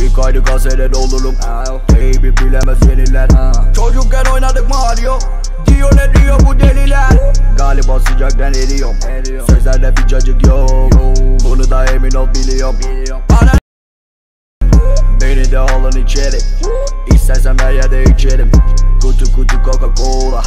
İlk aylık kaseden olurum Baby bilemez yeniler Çocukken oynadık Mario. Diyor ne diyor bu deliler? Galiba sıcaktan eriyorum Sözlerde bir cacık yok. Bunu da emin ol biliyorum. Beni de alın içeri. İstersem her yerde içerim. Kutu kutu Coca Cola